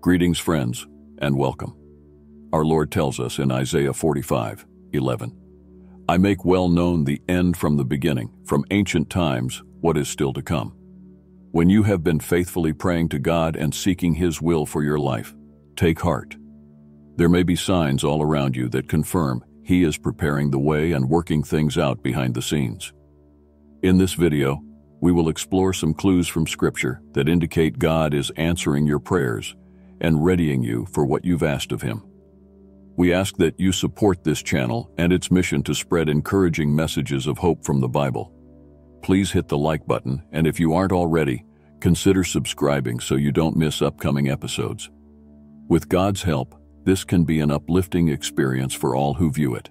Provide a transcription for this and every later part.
Greetings, friends, and welcome. Our Lord tells us in Isaiah 45, 11, I make well known the end from the beginning, from ancient times, what is still to come. When you have been faithfully praying to God and seeking His will for your life, take heart. There may be signs all around you that confirm He is preparing the way and working things out behind the scenes. In this video, we will explore some clues from Scripture that indicate God is answering your prayers and readying you for what you've asked of Him. We ask that you support this channel and its mission to spread encouraging messages of hope from the Bible. Please hit the like button, and if you aren't already, consider subscribing so you don't miss upcoming episodes. With God's help, this can be an uplifting experience for all who view it.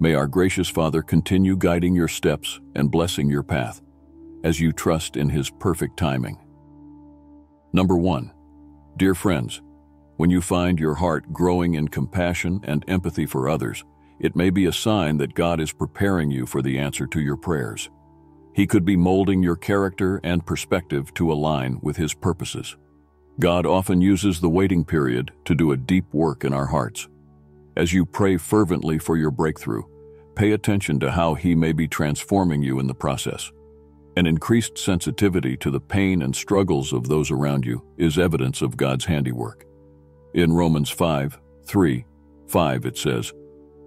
May our gracious Father continue guiding your steps and blessing your path as you trust in His perfect timing. Number one, dear friends, when you find your heart growing in compassion and empathy for others, it may be a sign that God is preparing you for the answer to your prayers. He could be molding your character and perspective to align with His purposes. God often uses the waiting period to do a deep work in our hearts. As you pray fervently for your breakthrough, pay attention to how He may be transforming you in the process. An increased sensitivity to the pain and struggles of those around you is evidence of God's handiwork. In Romans 5, 3, 5 it says,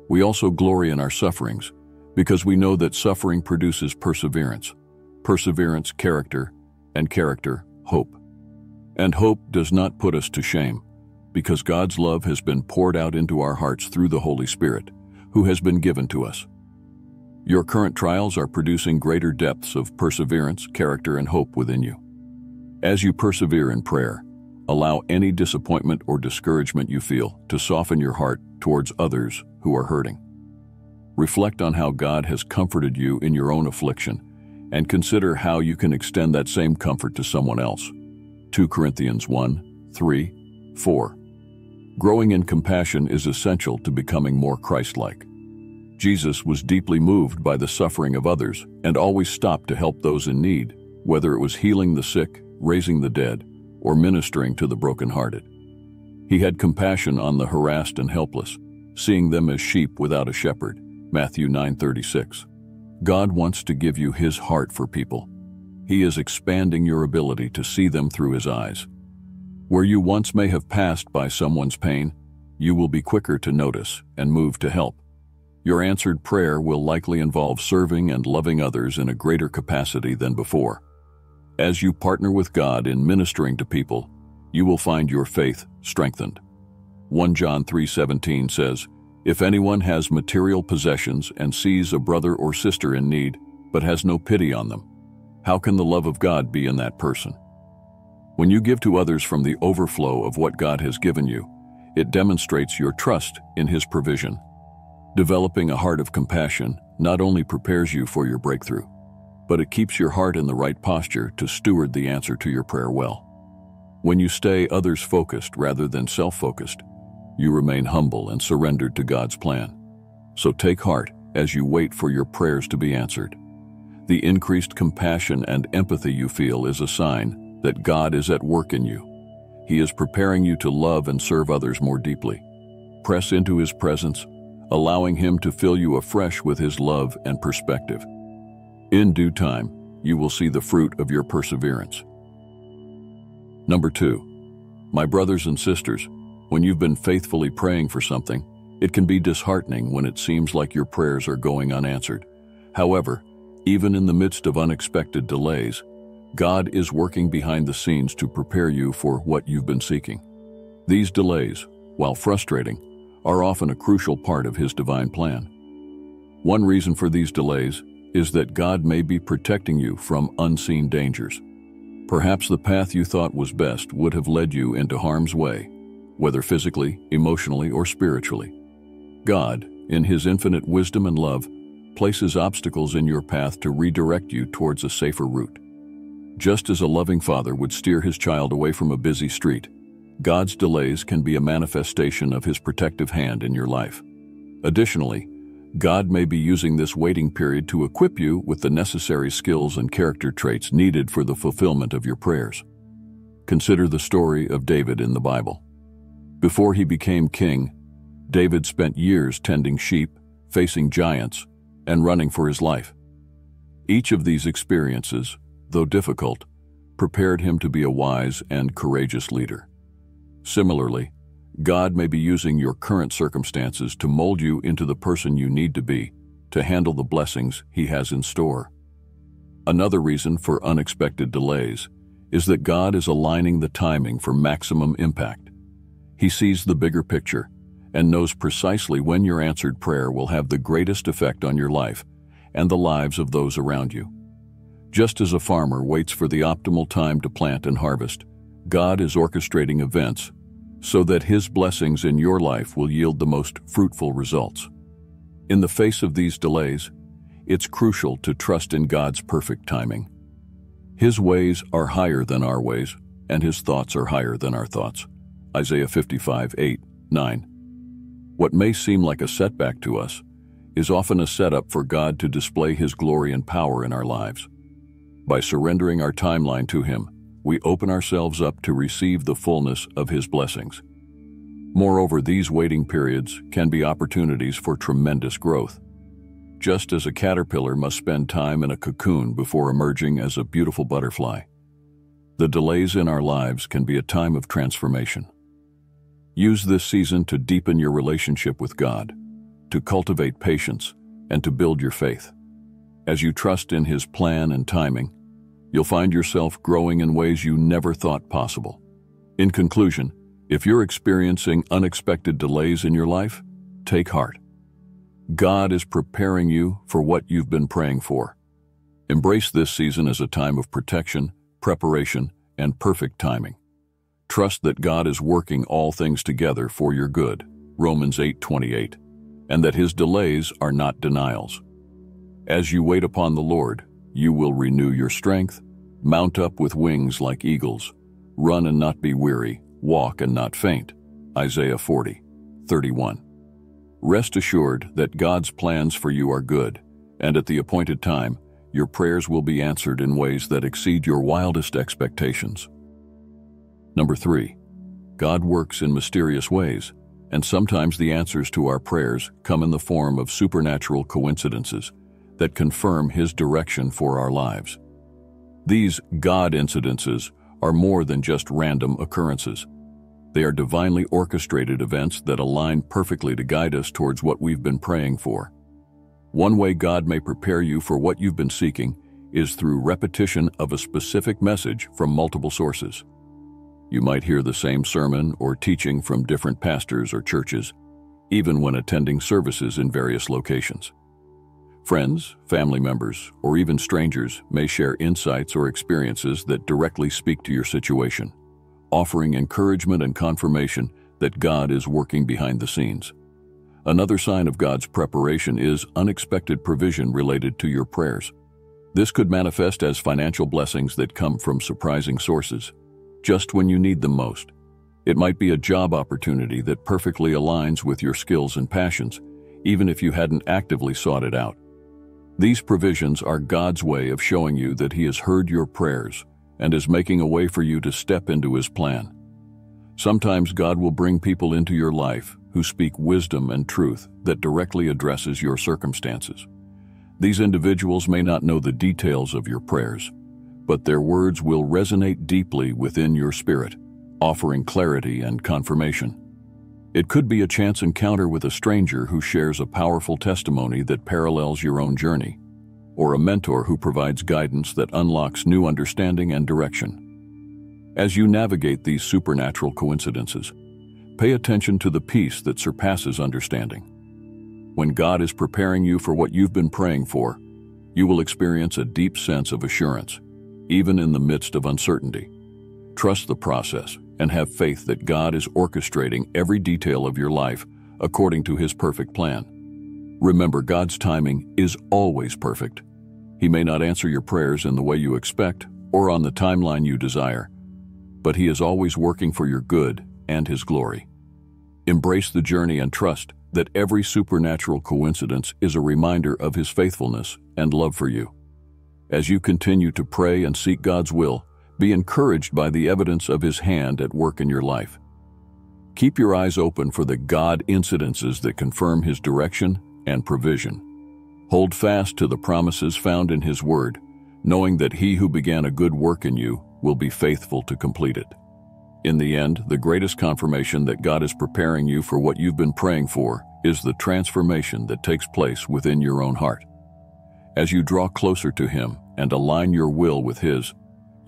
We also glory in our sufferings, because we know that suffering produces perseverance, perseverance character, and character hope. And hope does not put us to shame, because God's love has been poured out into our hearts through the Holy Spirit, who has been given to us. Your current trials are producing greater depths of perseverance, character, and hope within you. As you persevere in prayer, allow any disappointment or discouragement you feel to soften your heart towards others who are hurting. Reflect on how God has comforted you in your own affliction and consider how you can extend that same comfort to someone else. 2 Corinthians 1, 3, 4. Growing in compassion is essential to becoming more Christ-like. Jesus was deeply moved by the suffering of others and always stopped to help those in need, whether it was healing the sick, raising the dead, or ministering to the brokenhearted. He had compassion on the harassed and helpless, seeing them as sheep without a shepherd. Matthew 9:36. God wants to give you his heart for people. He is expanding your ability to see them through his eyes. Where you once may have passed by someone's pain, you will be quicker to notice and move to help. Your answered prayer will likely involve serving and loving others in a greater capacity than before. As you partner with God in ministering to people, you will find your faith strengthened. 1 John 3:17 says, "If anyone has material possessions and sees a brother or sister in need, but has no pity on them, how can the love of God be in that person?" When you give to others from the overflow of what God has given you, it demonstrates your trust in His provision Developing a heart of compassion not only prepares you for your breakthrough, but it keeps your heart in the right posture to steward the answer to your prayer well. When you stay others focused rather than self focused, you remain humble and surrendered to God's plan. So take heart as you wait for your prayers to be answered. The increased compassion and empathy you feel is a sign that God is at work in you. He is preparing you to love and serve others more deeply. Press into His presence allowing Him to fill you afresh with His love and perspective. In due time, you will see the fruit of your perseverance. Number two, my brothers and sisters, when you've been faithfully praying for something, it can be disheartening when it seems like your prayers are going unanswered. However, even in the midst of unexpected delays, God is working behind the scenes to prepare you for what you've been seeking. These delays, while frustrating, are often a crucial part of His divine plan. One reason for these delays is that God may be protecting you from unseen dangers. Perhaps the path you thought was best would have led you into harm's way, whether physically, emotionally, or spiritually. God, in His infinite wisdom and love, places obstacles in your path to redirect you towards a safer route. Just as a loving father would steer his child away from a busy street, God's delays can be a manifestation of His protective hand in your life. Additionally, God may be using this waiting period to equip you with the necessary skills and character traits needed for the fulfillment of your prayers. Consider the story of David in the Bible. Before he became king, David spent years tending sheep, facing giants, and running for his life. Each of these experiences, though difficult, prepared him to be a wise and courageous leader. Similarly, God may be using your current circumstances to mold you into the person you need to be to handle the blessings He has in store. Another reason for unexpected delays is that God is aligning the timing for maximum impact. He sees the bigger picture and knows precisely when your answered prayer will have the greatest effect on your life and the lives of those around you. Just as a farmer waits for the optimal time to plant and harvest, God is orchestrating events so that His blessings in your life will yield the most fruitful results. In the face of these delays, it's crucial to trust in God's perfect timing. His ways are higher than our ways, and His thoughts are higher than our thoughts. Isaiah 55, 8, 9. What may seem like a setback to us is often a setup for God to display His glory and power in our lives. By surrendering our timeline to Him, we open ourselves up to receive the fullness of His blessings. Moreover, these waiting periods can be opportunities for tremendous growth. Just as a caterpillar must spend time in a cocoon before emerging as a beautiful butterfly, the delays in our lives can be a time of transformation. Use this season to deepen your relationship with God, to cultivate patience, and to build your faith. As you trust in His plan and timing, you'll find yourself growing in ways you never thought possible. In conclusion, if you're experiencing unexpected delays in your life, take heart. God is preparing you for what you've been praying for. Embrace this season as a time of protection, preparation, and perfect timing. Trust that God is working all things together for your good, Romans 8:28, and that his delays are not denials. As you wait upon the Lord, you will renew your strength, mount up with wings like eagles, run and not be weary, walk and not faint. Isaiah 40, 31. Rest assured that God's plans for you are good, and at the appointed time, your prayers will be answered in ways that exceed your wildest expectations. Number three, God works in mysterious ways, and sometimes the answers to our prayers come in the form of supernatural coincidences that confirm His direction for our lives. These God incidences are more than just random occurrences. They are divinely orchestrated events that align perfectly to guide us towards what we've been praying for. One way God may prepare you for what you've been seeking is through repetition of a specific message from multiple sources. You might hear the same sermon or teaching from different pastors or churches, even when attending services in various locations. Friends, family members, or even strangers may share insights or experiences that directly speak to your situation, offering encouragement and confirmation that God is working behind the scenes. Another sign of God's preparation is unexpected provision related to your prayers. This could manifest as financial blessings that come from surprising sources, just when you need them most. It might be a job opportunity that perfectly aligns with your skills and passions, even if you hadn't actively sought it out. These provisions are God's way of showing you that He has heard your prayers and is making a way for you to step into His plan. Sometimes God will bring people into your life who speak wisdom and truth that directly addresses your circumstances. These individuals may not know the details of your prayers, but their words will resonate deeply within your spirit, offering clarity and confirmation. It could be a chance encounter with a stranger who shares a powerful testimony that parallels your own journey, or a mentor who provides guidance that unlocks new understanding and direction. As you navigate these supernatural coincidences, pay attention to the peace that surpasses understanding. When God is preparing you for what you've been praying for, you will experience a deep sense of assurance, even in the midst of uncertainty. Trust the process and have faith that God is orchestrating every detail of your life according to His perfect plan. Remember, God's timing is always perfect. He may not answer your prayers in the way you expect or on the timeline you desire, but He is always working for your good and His glory. Embrace the journey and trust that every supernatural coincidence is a reminder of His faithfulness and love for you. As you continue to pray and seek God's will, be encouraged by the evidence of His hand at work in your life. Keep your eyes open for the God incidences that confirm His direction and provision. Hold fast to the promises found in His Word, knowing that He who began a good work in you will be faithful to complete it. In the end, the greatest confirmation that God is preparing you for what you've been praying for is the transformation that takes place within your own heart. As you draw closer to Him and align your will with His,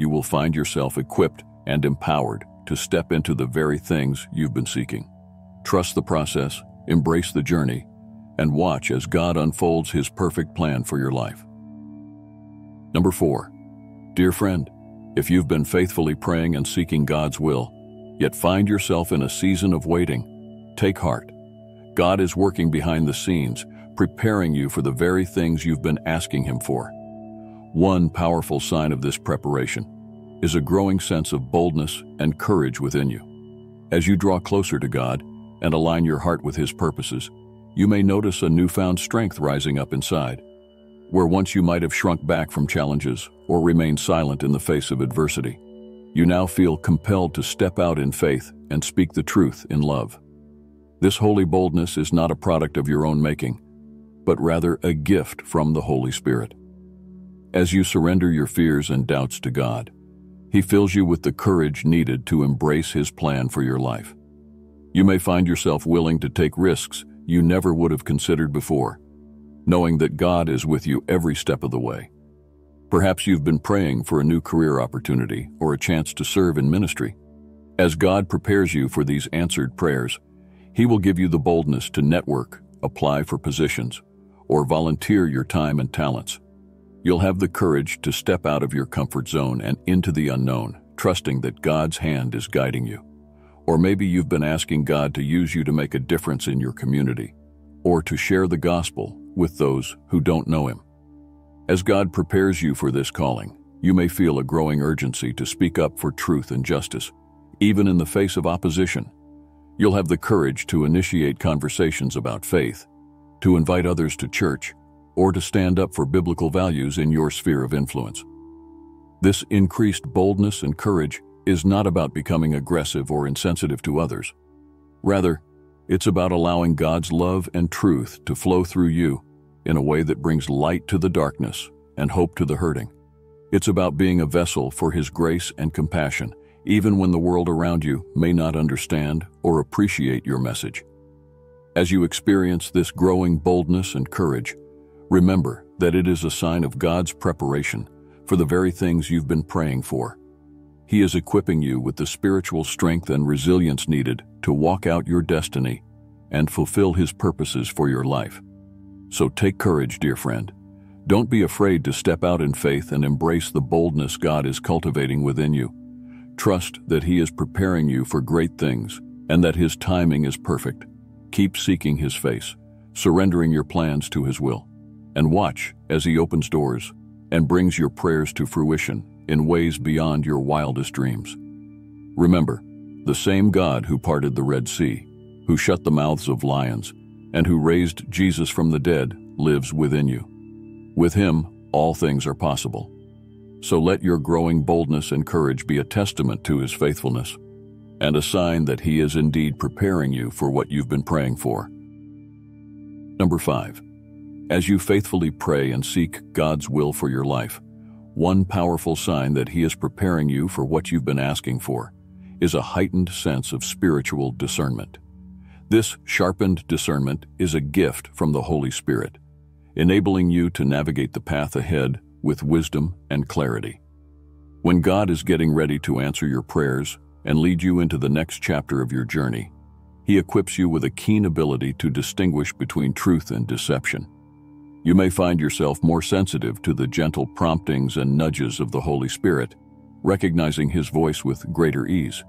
you will find yourself equipped and empowered to step into the very things you've been seeking. Trust the process, embrace the journey, and watch as God unfolds His perfect plan for your life. Number four, dear friend, if you've been faithfully praying and seeking God's will, yet find yourself in a season of waiting, take heart. God is working behind the scenes, preparing you for the very things you've been asking Him for. One powerful sign of this preparation is a growing sense of boldness and courage within you. As you draw closer to God and align your heart with His purposes, you may notice a newfound strength rising up inside. Where once you might have shrunk back from challenges or remained silent in the face of adversity, you now feel compelled to step out in faith and speak the truth in love. This holy boldness is not a product of your own making, but rather a gift from the Holy Spirit. As you surrender your fears and doubts to God, He fills you with the courage needed to embrace His plan for your life. You may find yourself willing to take risks you never would have considered before, knowing that God is with you every step of the way. Perhaps you've been praying for a new career opportunity or a chance to serve in ministry. As God prepares you for these answered prayers, He will give you the boldness to network, apply for positions, or volunteer your time and talents. You'll have the courage to step out of your comfort zone and into the unknown, trusting that God's hand is guiding you. Or maybe you've been asking God to use you to make a difference in your community, or to share the gospel with those who don't know Him. As God prepares you for this calling, you may feel a growing urgency to speak up for truth and justice, even in the face of opposition. You'll have the courage to initiate conversations about faith, to invite others to church, or to stand up for biblical values in your sphere of influence. This increased boldness and courage is not about becoming aggressive or insensitive to others. Rather, it's about allowing God's love and truth to flow through you in a way that brings light to the darkness and hope to the hurting. It's about being a vessel for His grace and compassion, even when the world around you may not understand or appreciate your message. As you experience this growing boldness and courage, remember that it is a sign of God's preparation for the very things you've been praying for. He is equipping you with the spiritual strength and resilience needed to walk out your destiny and fulfill His purposes for your life. So take courage, dear friend. Don't be afraid to step out in faith and embrace the boldness God is cultivating within you. Trust that He is preparing you for great things and that His timing is perfect. Keep seeking His face, surrendering your plans to His will, and watch as He opens doors and brings your prayers to fruition in ways beyond your wildest dreams. Remember, the same God who parted the Red Sea, who shut the mouths of lions, and who raised Jesus from the dead lives within you. With him, all things are possible. So let your growing boldness and courage be a testament to his faithfulness and a sign that he is indeed preparing you for what you've been praying for. Number five, as you faithfully pray and seek God's will for your life, one powerful sign that He is preparing you for what you've been asking for is a heightened sense of spiritual discernment. This sharpened discernment is a gift from the Holy Spirit, enabling you to navigate the path ahead with wisdom and clarity. When God is getting ready to answer your prayers and lead you into the next chapter of your journey, He equips you with a keen ability to distinguish between truth and deception. You may find yourself more sensitive to the gentle promptings and nudges of the Holy Spirit, recognizing His voice with greater ease.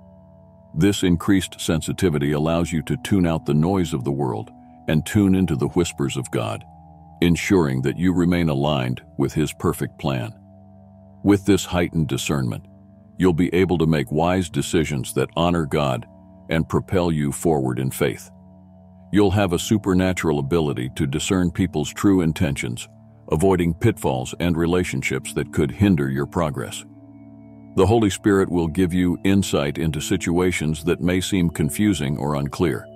This increased sensitivity allows you to tune out the noise of the world and tune into the whispers of God, ensuring that you remain aligned with His perfect plan. With this heightened discernment, you'll be able to make wise decisions that honor God and propel you forward in faith. You'll have a supernatural ability to discern people's true intentions, avoiding pitfalls and relationships that could hinder your progress. The Holy Spirit will give you insight into situations that may seem confusing or unclear,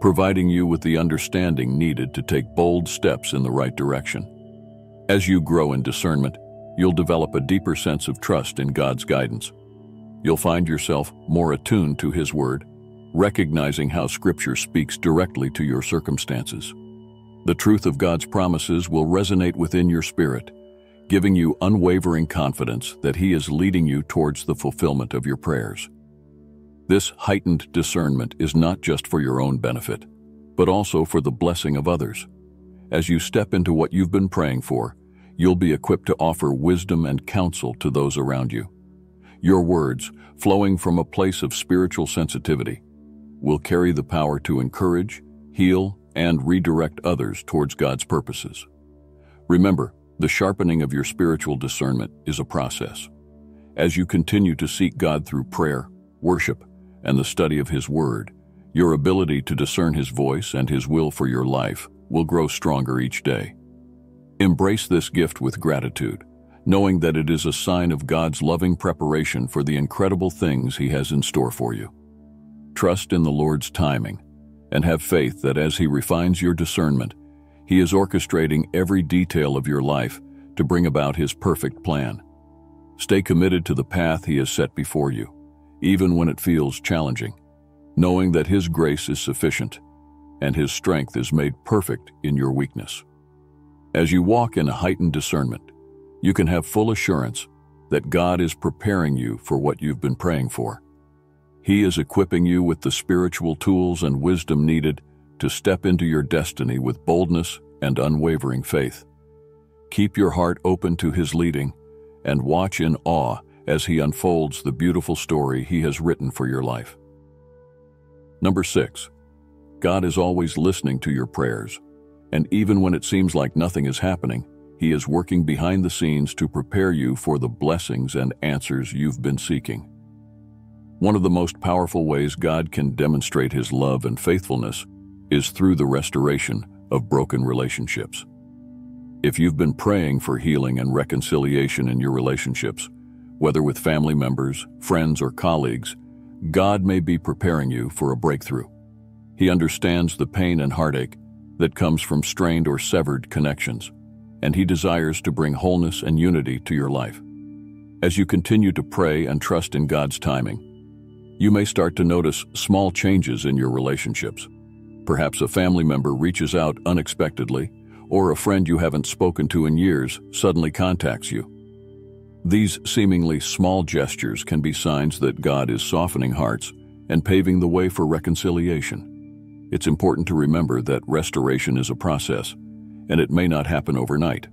providing you with the understanding needed to take bold steps in the right direction. As you grow in discernment, you'll develop a deeper sense of trust in God's guidance. You'll find yourself more attuned to His Word, recognizing how Scripture speaks directly to your circumstances. The truth of God's promises will resonate within your spirit, giving you unwavering confidence that He is leading you towards the fulfillment of your prayers. This heightened discernment is not just for your own benefit, but also for the blessing of others. As you step into what you've been praying for, you'll be equipped to offer wisdom and counsel to those around you. Your words, flowing from a place of spiritual sensitivity, will carry the power to encourage, heal, and redirect others towards God's purposes. Remember, the sharpening of your spiritual discernment is a process. As you continue to seek God through prayer, worship, and the study of His Word, your ability to discern His voice and His will for your life will grow stronger each day. Embrace this gift with gratitude, knowing that it is a sign of God's loving preparation for the incredible things He has in store for you. Trust in the Lord's timing, and have faith that as He refines your discernment, he is orchestrating every detail of your life to bring about His perfect plan. Stay committed to the path He has set before you, even when it feels challenging, knowing that His grace is sufficient and His strength is made perfect in your weakness. As you walk in a heightened discernment, you can have full assurance that God is preparing you for what you've been praying for. He is equipping you with the spiritual tools and wisdom needed to step into your destiny with boldness and unwavering faith. Keep your heart open to His leading and watch in awe as He unfolds the beautiful story He has written for your life. Number six, God is always listening to your prayers, and even when it seems like nothing is happening, He is working behind the scenes to prepare you for the blessings and answers you've been seeking. One of the most powerful ways God can demonstrate His love and faithfulness is through the restoration of broken relationships. If you've been praying for healing and reconciliation in your relationships, whether with family members, friends, or colleagues, God may be preparing you for a breakthrough. He understands the pain and heartache that comes from strained or severed connections, and He desires to bring wholeness and unity to your life. As you continue to pray and trust in God's timing, you may start to notice small changes in your relationships. Perhaps a family member reaches out unexpectedly, or a friend you haven't spoken to in years suddenly contacts you. These seemingly small gestures can be signs that God is softening hearts and paving the way for reconciliation. It's important to remember that restoration is a process, and it may not happen overnight.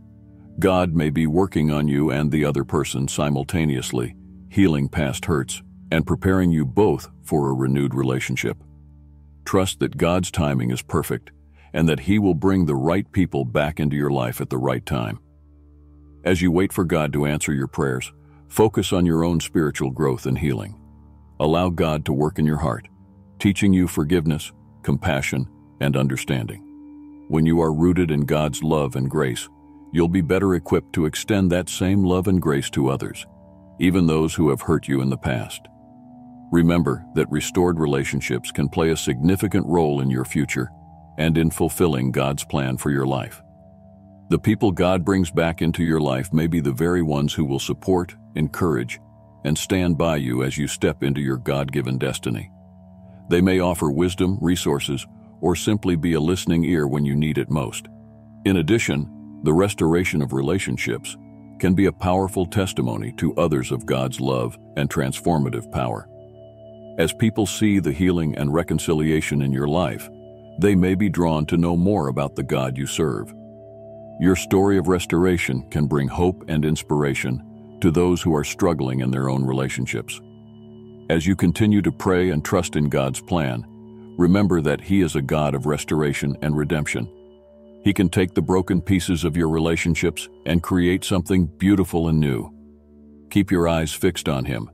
God may be working on you and the other person simultaneously, healing past hurts, and preparing you both for a renewed relationship. Trust that God's timing is perfect and that He will bring the right people back into your life at the right time. As you wait for God to answer your prayers, focus on your own spiritual growth and healing. Allow God to work in your heart, teaching you forgiveness, compassion, and understanding. When you are rooted in God's love and grace, you'll be better equipped to extend that same love and grace to others, even those who have hurt you in the past. Remember that restored relationships can play a significant role in your future and in fulfilling God's plan for your life. The people God brings back into your life may be the very ones who will support, encourage, and stand by you as you step into your God-given destiny. They may offer wisdom, resources, or simply be a listening ear when you need it most. In addition, the restoration of relationships can be a powerful testimony to others of God's love and transformative power. As people see the healing and reconciliation in your life, they may be drawn to know more about the God you serve. Your story of restoration can bring hope and inspiration to those who are struggling in their own relationships. As you continue to pray and trust in God's plan, remember that He is a God of restoration and redemption. He can take the broken pieces of your relationships and create something beautiful and new. Keep your eyes fixed on Him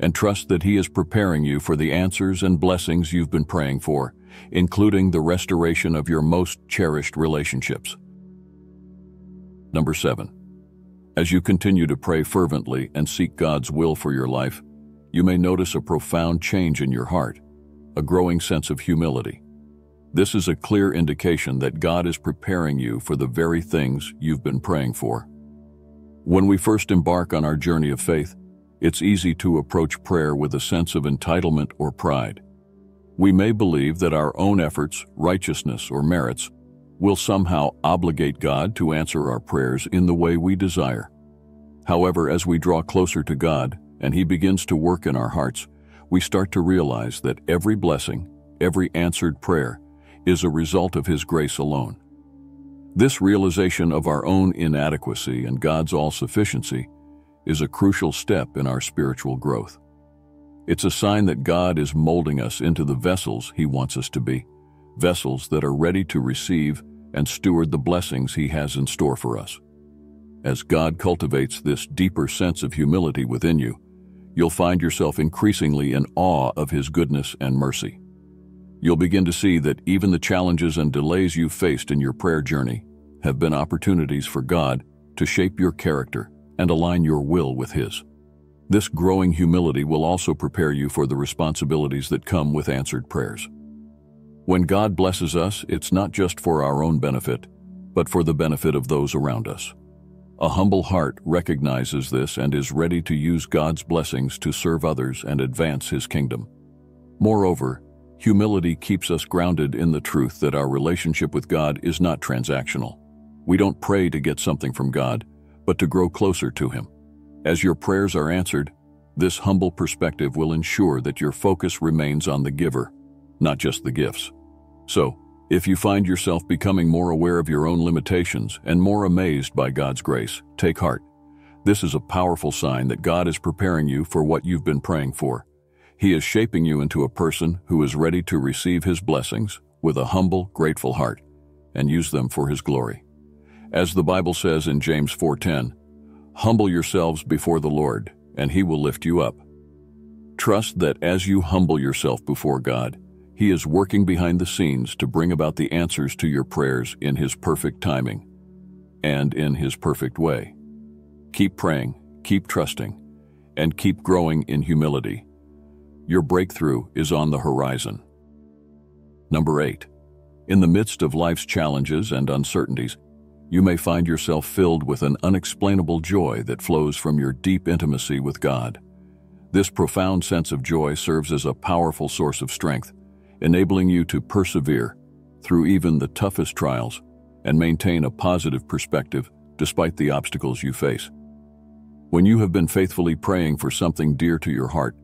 and trust that He is preparing you for the answers and blessings you've been praying for, including the restoration of your most cherished relationships. Number seven, As you continue to pray fervently and seek God's will for your life, you may notice a profound change in your heart, a growing sense of humility. This is a clear indication that God is preparing you for the very things you've been praying for. When we first embark on our journey of faith, it's easy to approach prayer with a sense of entitlement or pride. We may believe that our own efforts, righteousness, or merits will somehow obligate God to answer our prayers in the way we desire. However, as we draw closer to God and He begins to work in our hearts, we start to realize that every blessing, every answered prayer, is a result of His grace alone. This realization of our own inadequacy and God's all-sufficiency is a crucial step in our spiritual growth. It's a sign that God is molding us into the vessels He wants us to be, vessels that are ready to receive and steward the blessings He has in store for us. As God cultivates this deeper sense of humility within you, you'll find yourself increasingly in awe of His goodness and mercy. You'll begin to see that even the challenges and delays you've faced in your prayer journey have been opportunities for God to shape your character and align your will with His. This growing humility will also prepare you for the responsibilities that come with answered prayers. When God blesses us, it's not just for our own benefit, but for the benefit of those around us. A humble heart recognizes this and is ready to use God's blessings to serve others and advance His kingdom. Moreover, humility keeps us grounded in the truth that our relationship with God is not transactional. We don't pray to get something from God, but to grow closer to Him. As your prayers are answered, this humble perspective will ensure that your focus remains on the giver not just the gifts. So, if you find yourself becoming more aware of your own limitations and more amazed by God's grace, take heart. This is a powerful sign that God is preparing you for what you've been praying for. He is shaping you into a person who is ready to receive His blessings with a humble, grateful heart and use them for His glory. As the Bible says in James 4.10, Humble yourselves before the Lord, and He will lift you up. Trust that as you humble yourself before God, he is working behind the scenes to bring about the answers to your prayers in His perfect timing and in His perfect way. Keep praying, keep trusting, and keep growing in humility. Your breakthrough is on the horizon. Number 8. In the midst of life's challenges and uncertainties, you may find yourself filled with an unexplainable joy that flows from your deep intimacy with God. This profound sense of joy serves as a powerful source of strength, enabling you to persevere through even the toughest trials and maintain a positive perspective despite the obstacles you face. When you have been faithfully praying for something dear to your heart,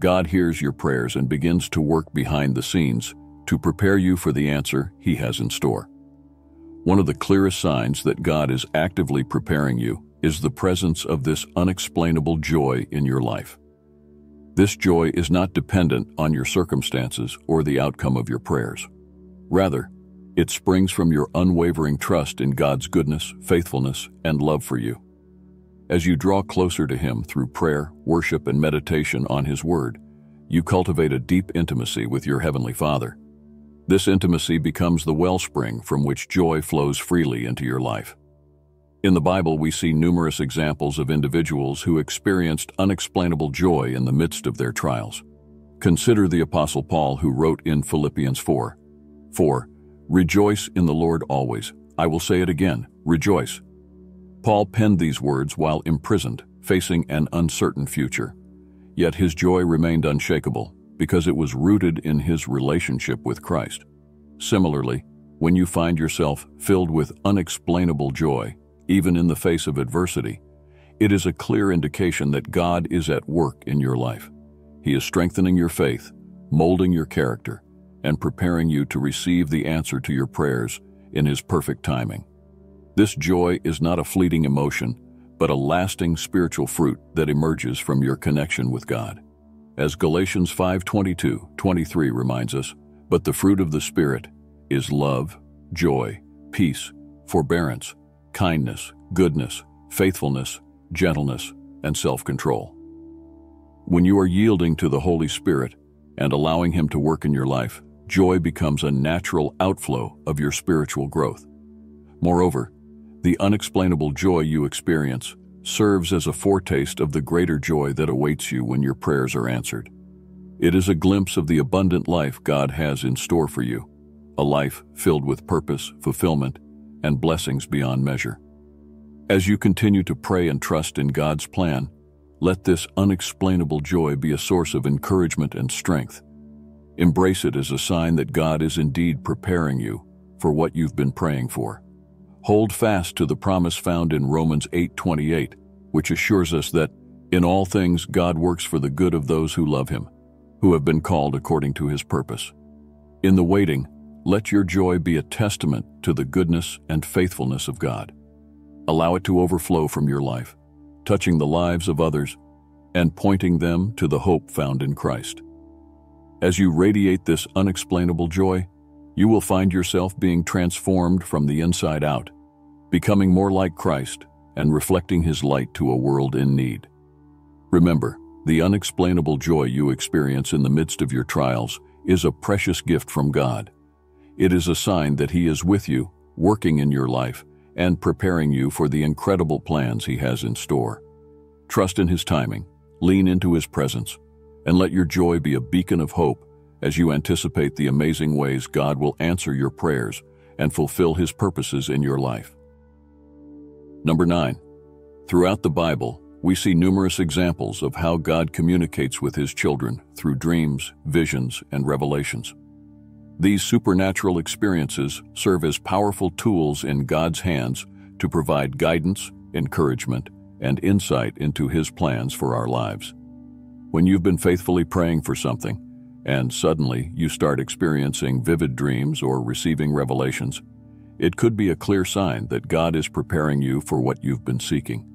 God hears your prayers and begins to work behind the scenes to prepare you for the answer He has in store. One of the clearest signs that God is actively preparing you is the presence of this unexplainable joy in your life. This joy is not dependent on your circumstances or the outcome of your prayers. Rather, it springs from your unwavering trust in God's goodness, faithfulness, and love for you. As you draw closer to Him through prayer, worship, and meditation on His Word, you cultivate a deep intimacy with your Heavenly Father. This intimacy becomes the wellspring from which joy flows freely into your life. In the Bible, we see numerous examples of individuals who experienced unexplainable joy in the midst of their trials. Consider the Apostle Paul who wrote in Philippians 4, 4, Rejoice in the Lord always. I will say it again, rejoice. Paul penned these words while imprisoned, facing an uncertain future. Yet his joy remained unshakable because it was rooted in his relationship with Christ. Similarly, when you find yourself filled with unexplainable joy, even in the face of adversity, it is a clear indication that God is at work in your life. He is strengthening your faith, molding your character, and preparing you to receive the answer to your prayers in His perfect timing. This joy is not a fleeting emotion, but a lasting spiritual fruit that emerges from your connection with God. As Galatians 5:22-23 reminds us, but the fruit of the Spirit is love, joy, peace, forbearance, kindness, goodness, faithfulness, gentleness, and self-control. When you are yielding to the Holy Spirit and allowing Him to work in your life, joy becomes a natural outflow of your spiritual growth. Moreover, the unexplainable joy you experience serves as a foretaste of the greater joy that awaits you when your prayers are answered. It is a glimpse of the abundant life God has in store for you, a life filled with purpose, fulfillment, and blessings beyond measure. As you continue to pray and trust in God's plan, let this unexplainable joy be a source of encouragement and strength. Embrace it as a sign that God is indeed preparing you for what you've been praying for. Hold fast to the promise found in Romans 8:28, which assures us that in all things God works for the good of those who love him, who have been called according to his purpose. In the waiting, let your joy be a testament to the goodness and faithfulness of God. Allow it to overflow from your life, touching the lives of others and pointing them to the hope found in Christ. As you radiate this unexplainable joy, you will find yourself being transformed from the inside out, becoming more like Christ and reflecting his light to a world in need. Remember, the unexplainable joy you experience in the midst of your trials is a precious gift from God. It is a sign that he is with you, working in your life, and preparing you for the incredible plans he has in store. Trust in his timing, lean into his presence, and let your joy be a beacon of hope as you anticipate the amazing ways God will answer your prayers and fulfill His purposes in your life. Number 9. Throughout the Bible, we see numerous examples of how God communicates with His children through dreams, visions, and revelations. These supernatural experiences serve as powerful tools in God's hands to provide guidance, encouragement, and insight into His plans for our lives. When you've been faithfully praying for something, and suddenly you start experiencing vivid dreams or receiving revelations, it could be a clear sign that God is preparing you for what you've been seeking.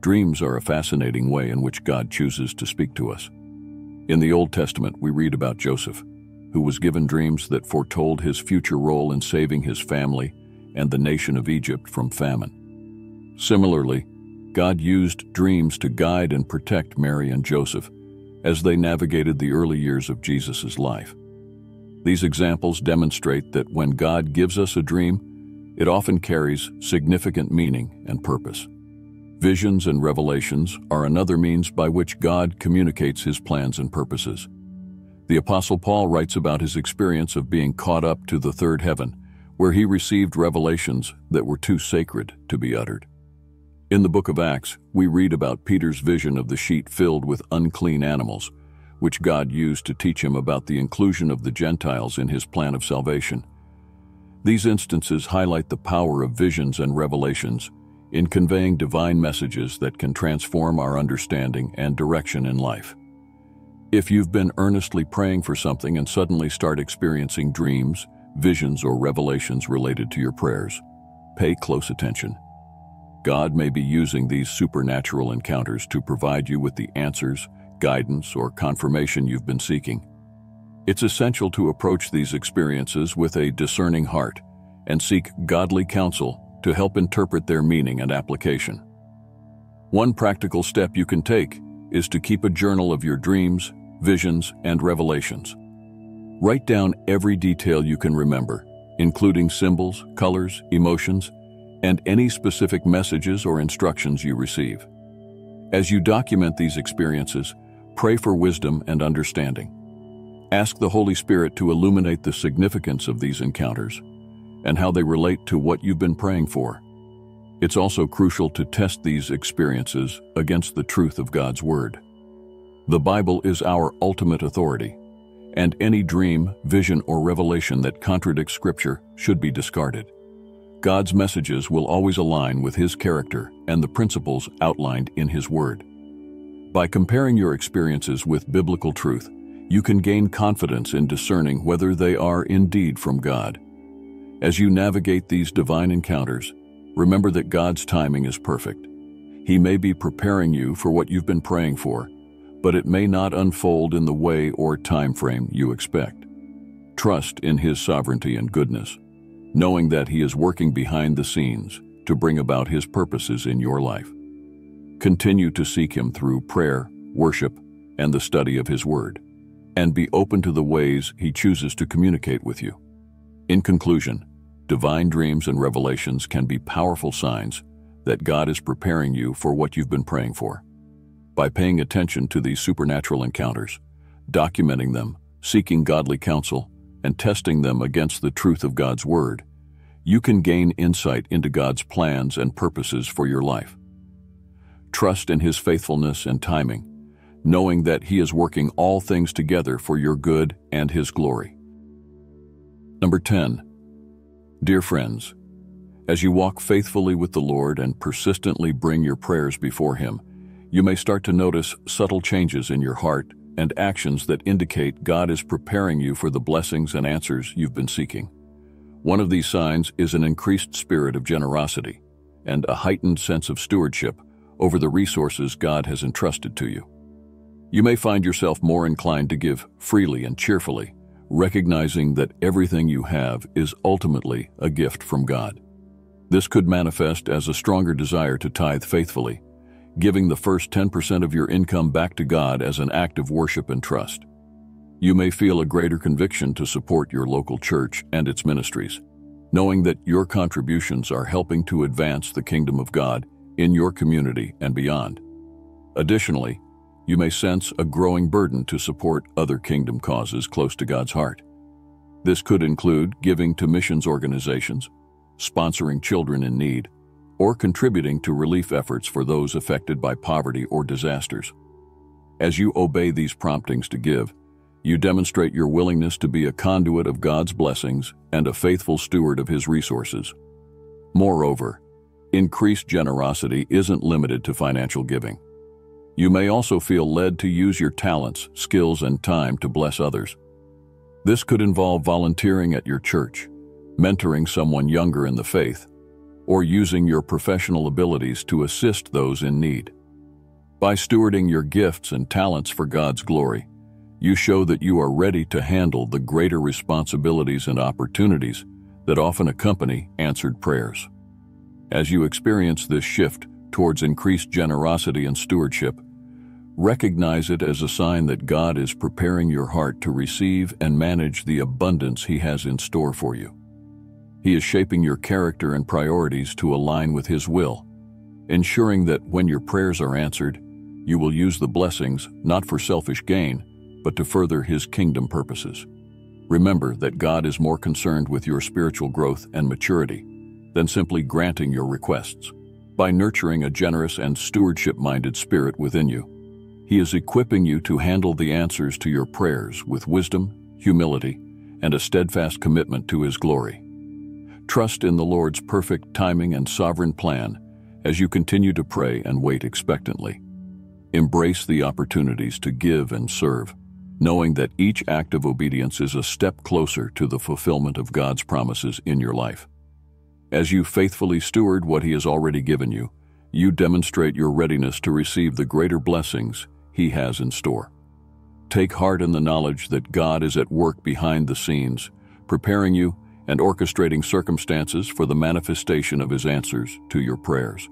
Dreams are a fascinating way in which God chooses to speak to us. In the Old Testament, we read about Joseph, who was given dreams that foretold his future role in saving his family and the nation of Egypt from famine. Similarly, God used dreams to guide and protect Mary and Joseph as they navigated the early years of Jesus' life. These examples demonstrate that when God gives us a dream, it often carries significant meaning and purpose. Visions and revelations are another means by which God communicates his plans and purposes. The Apostle Paul writes about his experience of being caught up to the third heaven, where he received revelations that were too sacred to be uttered. In the book of Acts, we read about Peter's vision of the sheet filled with unclean animals, which God used to teach him about the inclusion of the Gentiles in his plan of salvation. These instances highlight the power of visions and revelations in conveying divine messages that can transform our understanding and direction in life. If you've been earnestly praying for something and suddenly start experiencing dreams, visions, or revelations related to your prayers, pay close attention. God may be using these supernatural encounters to provide you with the answers, guidance, or confirmation you've been seeking. It's essential to approach these experiences with a discerning heart and seek godly counsel to help interpret their meaning and application. One practical step you can take is to keep a journal of your dreams, visions, and revelations. Write down every detail you can remember, including symbols, colors, emotions, and any specific messages or instructions you receive. As you document these experiences, pray for wisdom and understanding. Ask the Holy Spirit to illuminate the significance of these encounters and how they relate to what you've been praying for. It's also crucial to test these experiences against the truth of God's Word. The Bible is our ultimate authority, and any dream, vision, or revelation that contradicts Scripture should be discarded. God's messages will always align with His character and the principles outlined in His Word. By comparing your experiences with biblical truth, you can gain confidence in discerning whether they are indeed from God. As you navigate these divine encounters, remember that God's timing is perfect. He may be preparing you for what you've been praying for, but it may not unfold in the way or time frame you expect. Trust in His sovereignty and goodness knowing that He is working behind the scenes to bring about His purposes in your life. Continue to seek Him through prayer, worship, and the study of His Word, and be open to the ways He chooses to communicate with you. In conclusion, divine dreams and revelations can be powerful signs that God is preparing you for what you've been praying for. By paying attention to these supernatural encounters, documenting them, seeking godly counsel, and testing them against the truth of God's Word, you can gain insight into God's plans and purposes for your life. Trust in His faithfulness and timing, knowing that He is working all things together for your good and His glory. Number 10. Dear friends, as you walk faithfully with the Lord and persistently bring your prayers before Him, you may start to notice subtle changes in your heart and actions that indicate God is preparing you for the blessings and answers you've been seeking. One of these signs is an increased spirit of generosity and a heightened sense of stewardship over the resources God has entrusted to you. You may find yourself more inclined to give freely and cheerfully, recognizing that everything you have is ultimately a gift from God. This could manifest as a stronger desire to tithe faithfully, giving the first 10% of your income back to God as an act of worship and trust. You may feel a greater conviction to support your local church and its ministries, knowing that your contributions are helping to advance the kingdom of God in your community and beyond. Additionally, you may sense a growing burden to support other kingdom causes close to God's heart. This could include giving to missions organizations, sponsoring children in need, or contributing to relief efforts for those affected by poverty or disasters. As you obey these promptings to give, you demonstrate your willingness to be a conduit of God's blessings and a faithful steward of His resources. Moreover, increased generosity isn't limited to financial giving. You may also feel led to use your talents, skills, and time to bless others. This could involve volunteering at your church, mentoring someone younger in the faith, or using your professional abilities to assist those in need. By stewarding your gifts and talents for God's glory, you show that you are ready to handle the greater responsibilities and opportunities that often accompany answered prayers. As you experience this shift towards increased generosity and stewardship, recognize it as a sign that God is preparing your heart to receive and manage the abundance He has in store for you. He is shaping your character and priorities to align with His will, ensuring that when your prayers are answered, you will use the blessings not for selfish gain, but to further His kingdom purposes. Remember that God is more concerned with your spiritual growth and maturity than simply granting your requests. By nurturing a generous and stewardship-minded spirit within you, He is equipping you to handle the answers to your prayers with wisdom, humility, and a steadfast commitment to His glory. Trust in the Lord's perfect timing and sovereign plan as you continue to pray and wait expectantly. Embrace the opportunities to give and serve, knowing that each act of obedience is a step closer to the fulfillment of God's promises in your life. As you faithfully steward what He has already given you, you demonstrate your readiness to receive the greater blessings He has in store. Take heart in the knowledge that God is at work behind the scenes, preparing you and orchestrating circumstances for the manifestation of His answers to your prayers.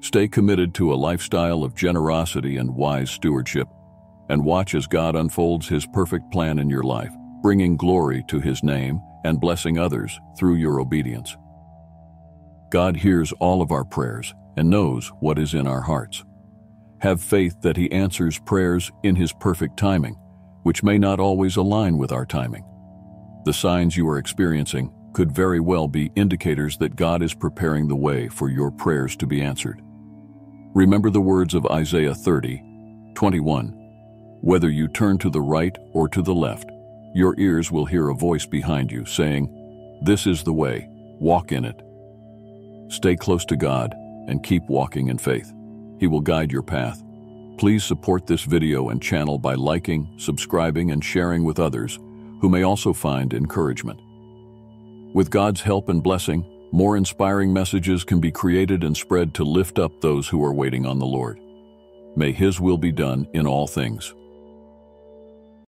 Stay committed to a lifestyle of generosity and wise stewardship, and watch as God unfolds His perfect plan in your life, bringing glory to His name and blessing others through your obedience. God hears all of our prayers and knows what is in our hearts. Have faith that He answers prayers in His perfect timing, which may not always align with our timing. The signs you are experiencing could very well be indicators that God is preparing the way for your prayers to be answered. Remember the words of Isaiah 30, 21. Whether you turn to the right or to the left, your ears will hear a voice behind you saying, This is the way, walk in it. Stay close to God and keep walking in faith. He will guide your path. Please support this video and channel by liking, subscribing, and sharing with others who may also find encouragement. With God's help and blessing, more inspiring messages can be created and spread to lift up those who are waiting on the Lord. May His will be done in all things.